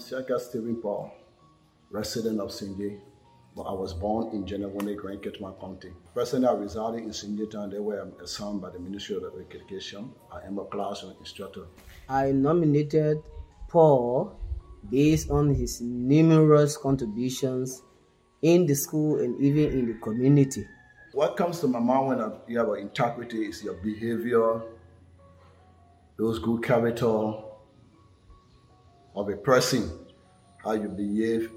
Siaka Stephen Paul, resident of Sinje, but I was born in Genevone, Grand Cape Mount County. Presently, I reside in Sinje Town, there where I'm assigned by the Ministry of Education. I am a classroom instructor. I nominated Paul based on his numerous contributions in the school and even in the community. What comes to my mind when I hear about integrity is your behavior, those good character of a person, how you behave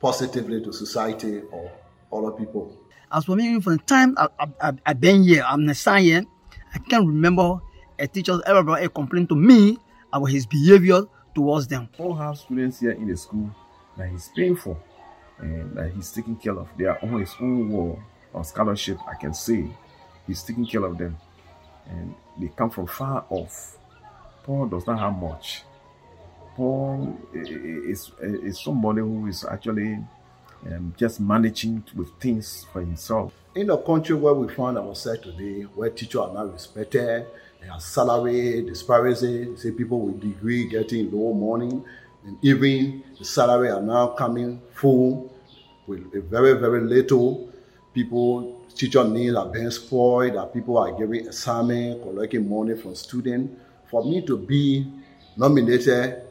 positively to society or other people. As for me, from the time I, I, I've been here, I'm a science, I can't remember a teacher ever brought a complaint to me about his behavior towards them. All have students here in the school that he's paying for and that he's taking care of. They are on his own wall or scholarship, I can say. He's taking care of them. And they come from far off. Paul does not have much. Paul is, is somebody who is actually um, just managing with things for himself. In a country where we find ourselves today, where teachers are not respected, they have salary disparity, say people with degree getting low money, and even the salary are now coming full with very, very little. People, teacher needs are being spoiled, that people are giving assignment, collecting money from students. For me to be nominated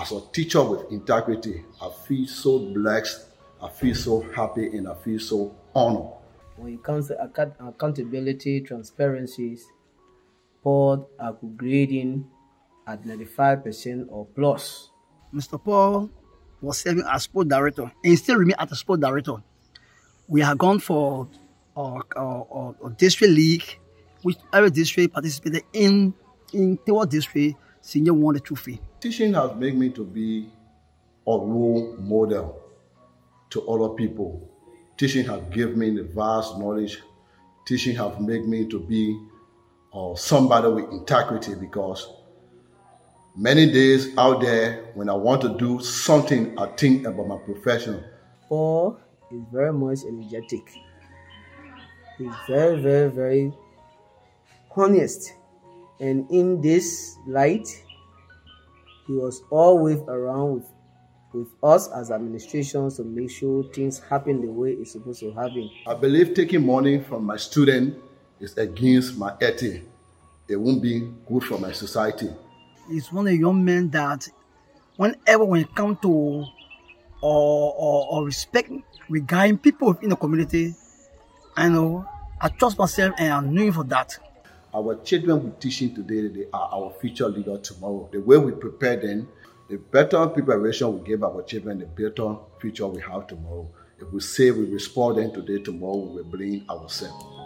as a teacher with integrity, I feel so blessed, I feel so happy, and I feel so honored. When it comes to account- accountability, transparencies, Paul are grading at 95% or plus. Mr. Paul was serving as sport director and still remain as a sport director. We have gone for uh, uh, uh, our, our, our, our district league, which every district participated in in Tewor district, Sinje won the trophy. Teaching has made me to be a role model to other people. Teaching has given me the vast knowledge. Teaching has made me to be uh, somebody with integrity because many days out there when I want to do something, I think about my profession. Paul is very much energetic. He's very, very, very honest. And in this light, he was always around with, with us as administration to make sure things happen the way it's supposed to happen. I believe taking money from my student is against my ethic. It won't be good for my society. He's one of the young men that whenever when it comes to or, or, or respect regarding people in the community, I know I trust myself and I'm knowing for that. Our children we're teaching today, they are our future leader tomorrow. The way we prepare them, the better preparation we give our children, the better future we have tomorrow. If we say we respond them today, tomorrow we will blame ourselves.